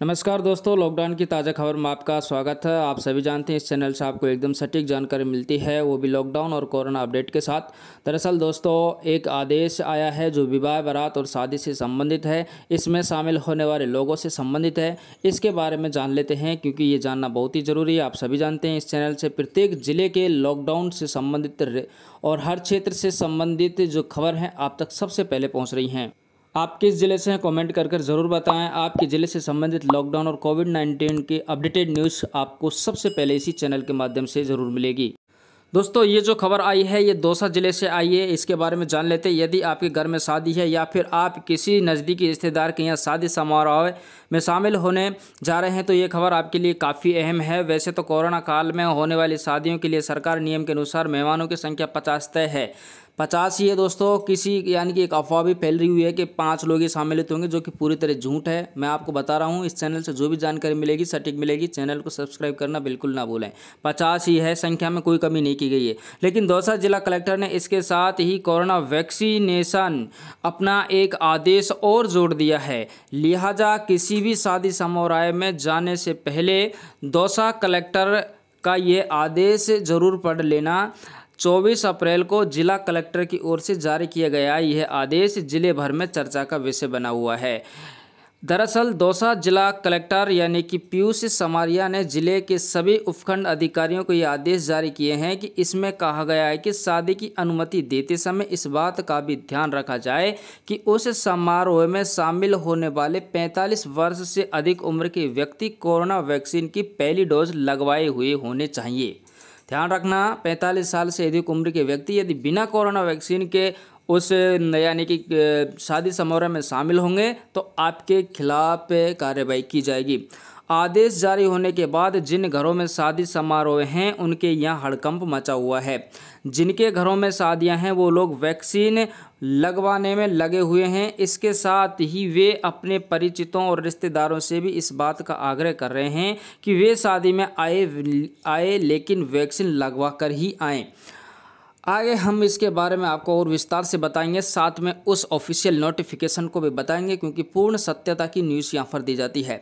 नमस्कार दोस्तों, लॉकडाउन की ताज़ा खबर में आपका स्वागत है। आप सभी जानते हैं इस चैनल से आपको एकदम सटीक जानकारी मिलती है, वो भी लॉकडाउन और कोरोना अपडेट के साथ। दरअसल दोस्तों, एक आदेश आया है जो विवाह, बारात और शादी से संबंधित है। इसमें शामिल होने वाले लोगों से संबंधित है। इसके बारे में जान लेते हैं, क्योंकि ये जानना बहुत ही ज़रूरी है। आप सभी जानते हैं इस चैनल से प्रत्येक ज़िले के लॉकडाउन से संबंधित और हर क्षेत्र से संबंधित जो खबर हैं, आप तक सबसे पहले पहुँच रही हैं। आप किस ज़िले से हैं कमेंट कर कर ज़रूर बताएँ। आपके ज़िले से संबंधित लॉकडाउन और कोविड नाइन्टीन की अपडेटेड न्यूज़ आपको सबसे पहले इसी चैनल के माध्यम से ज़रूर मिलेगी। दोस्तों, ये जो खबर आई है, ये दौसा ज़िले से आई है। इसके बारे में जान लेते हैं। यदि आपके घर में शादी है या फिर आप किसी नज़दीकी रिश्तेदार के यहाँ शादी समारोह में शामिल होने जा रहे हैं तो ये खबर आपके लिए काफ़ी अहम है। वैसे तो कोरोना काल में होने वाली शादियों के लिए सरकार नियम के अनुसार मेहमानों की संख्या पचास तय है। पचास है दोस्तों, किसी यानी कि एक अफवाह भी फैल रही हुई है कि पाँच लोग ही सम्मिलित होंगे जो कि पूरी तरह झूठ है। मैं आपको बता रहा हूँ, इस चैनल से जो भी जानकारी मिलेगी, सटीक मिलेगी। चैनल को सब्सक्राइब करना बिल्कुल ना भूलें। पचास ही है, संख्या में कोई कमी नहीं की गई है। लेकिन दौसा जिला कलेक्टर ने इसके साथ ही कोरोना वैक्सीनेशन अपना एक आदेश और जोड़ दिया है। लिहाजा किसी भी शादी समारोह में जाने से पहले दौसा कलेक्टर का ये आदेश ज़रूर पढ़ लेना। 24 अप्रैल को जिला कलेक्टर की ओर से जारी किया गया यह आदेश ज़िले भर में चर्चा का विषय बना हुआ है। दरअसल दौसा जिला कलेक्टर यानी कि पीयूष समारिया ने ज़िले के सभी उपखंड अधिकारियों को ये आदेश जारी किए हैं कि इसमें कहा गया है कि शादी की अनुमति देते समय इस बात का भी ध्यान रखा जाए कि उस समारोह में शामिल होने वाले 45 वर्ष से अधिक उम्र के व्यक्ति कोरोना वैक्सीन की पहली डोज लगवाए हुए होने चाहिए। ध्यान रखना 45 साल से अधिक उम्र के व्यक्ति यदि बिना कोरोना वैक्सीन के उस यानी कि शादी समारोह में शामिल होंगे तो आपके खिलाफ कार्रवाई की जाएगी। आदेश जारी होने के बाद जिन घरों में शादी समारोह हैं, उनके यहाँ हड़कंप मचा हुआ है। जिनके घरों में शादियाँ हैं, वो लोग वैक्सीन लगवाने में लगे हुए हैं। इसके साथ ही वे अपने परिचितों और रिश्तेदारों से भी इस बात का आग्रह कर रहे हैं कि वे शादी में आए आए लेकिन वैक्सीन लगवा कर ही आएँ। आगे हम इसके बारे में आपको और विस्तार से बताएँगे। साथ में उस ऑफिशियल नोटिफिकेशन को भी बताएँगे, क्योंकि पूर्ण सत्यता की न्यूज़ यहाँ पर दी जाती है।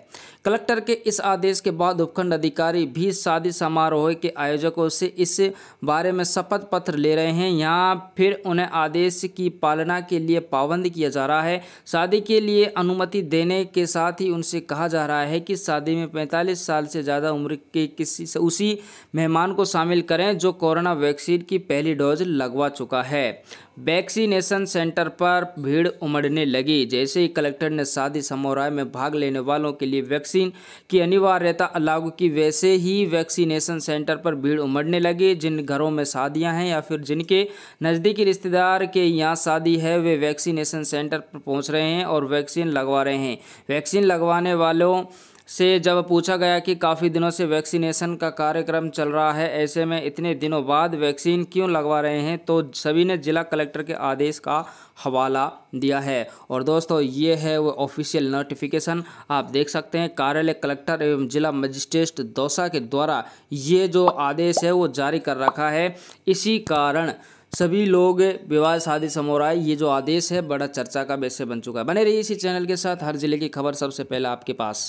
कलेक्टर के इस आदेश के बाद उपखंड अधिकारी भी शादी समारोह के आयोजकों से इस बारे में शपथ पत्र ले रहे हैं। यहाँ फिर उन्हें आदेश की पालना के लिए पाबंद किया जा रहा है। शादी के लिए अनुमति देने के साथ ही उनसे कहा जा रहा है कि शादी में पैंतालीस साल से ज़्यादा उम्र के किसी उसी मेहमान को शामिल करें जो कोरोना वैक्सीन की पहली डोज डोज लगवा चुका है। वैक्सीनेशन सेंटर पर भीड़ उमड़ने लगी। जैसे ही कलेक्टर ने शादी समारोह में भाग लेने वालों के लिए वैक्सीन की अनिवार्यता लागू की, वैसे ही वैक्सीनेशन सेंटर पर भीड़ उमड़ने लगी। जिन घरों में शादियाँ हैं या फिर जिनके नज़दीकी रिश्तेदार के यहाँ शादी है, वे वैक्सीनेशन सेंटर पर पहुँच रहे हैं और वैक्सीन लगवा रहे हैं। वैक्सीन लगवाने वालों से जब पूछा गया कि काफ़ी दिनों से वैक्सीनेशन का कार्यक्रम चल रहा है, ऐसे में इतने दिनों बाद वैक्सीन क्यों लगवा रहे हैं तो सभी ने जिला कलेक्टर के आदेश का हवाला दिया है। और दोस्तों, ये है वो ऑफिशियल नोटिफिकेशन। आप देख सकते हैं, कार्यालय कलेक्टर एवं जिला मजिस्ट्रेट दौसा के द्वारा ये जो आदेश है, वो जारी कर रखा है। इसी कारण सभी लोग विवाह शादी समारोह ये जो आदेश है, बड़ा चर्चा का विषय बन चुका है। बने रहिए इसी चैनल के साथ, हर ज़िले की खबर सबसे पहले आपके पास।